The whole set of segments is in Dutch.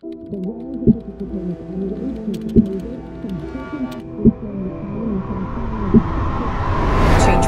Change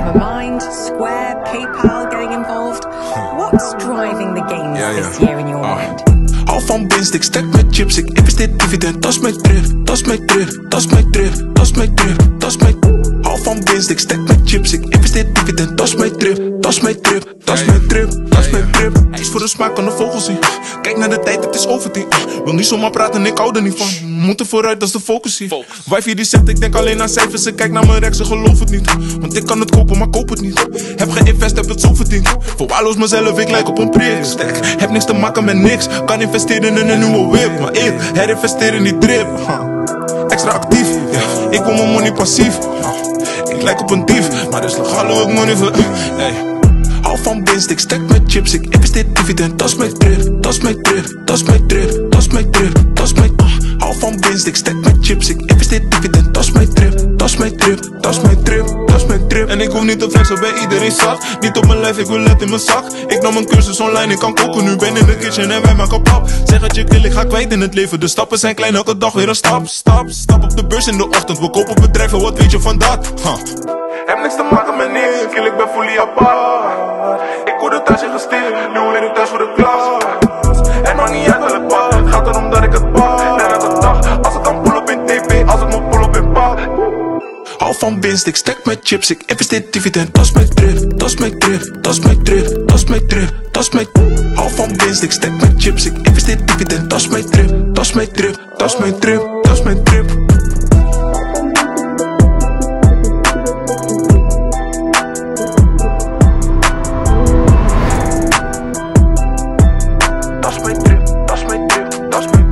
my mind, Square, PayPal getting involved. What's driving the gains Yeah, this yeah. year in your Ah. mind? Hou van winst, ik stek met chips, ik investeer dividend, dat is mijn trip, dat is mijn trip, dat is mijn trip, dat is mijn trip, dat is mijn Hou van winst, ik stek met chips, ik investeer dividend, dat is mijn trip, dat is mijn trip, dat is mijn trip, dat is mijn trip. Hij is voor de smaak van de vogels zien. Kijk naar de tijd, het is overtien. Wil niet zomaar praten, ik hou er niet van. Moeten vooruit, dat is de focus hier. Wifey die zegt, ik denk alleen aan cijfers, ze kijkt naar mijn rek, ze gelooft het niet. Want ik kan het kopen, maar koop het niet. Heb geïnvest, heb het zo verdiend. Verwaarloos mezelf, ik lijk op een prik. Stek, heb niks te maken met niks. Kan investeren in een nieuwe whip, maar ik herinvesteer in die drip. Extra actief, ja. ik wil mijn money passief. Ik op een dief, maar dus legaal hoe ik money ver... Hey. Hou van winst, ik stek met chips, ik investeer dividend, dat is mijn trip, dat is mijn trip, dat is mijn trip, dat is mijn trip, hoef niet te flexen bij iedereen zag, niet op mijn lijf, ik wil let in mijn zak. Ik nam een cursus online, ik kan koken, nu ben in de kitchen en wij maken pap. Zeg het je kill, ik ga kwijt in het leven, de stappen zijn klein, elke dag weer een stap, stap, stap op de beurs in de ochtend, we kopen bedrijven, wat weet je van dat? Huh. Heb niks te maken met niks, kill ik ben fully apart. Ik word het thuis ingesteerd, nu alleen ik thuis voor de klas van winst. Ik stek met chips, ik investeer dividend. Dat is mijn drift, dat is mijn drift, dat is mijn trip, dat is mijn drift, dat is mijn Hou van winst, ik stek met chips, ik investeer dividend. Dat is mijn drift, dat is mijn drift, dat is mijn trip, dat is mijn trip. Dat is mijn drip, dat is mijn drip, dat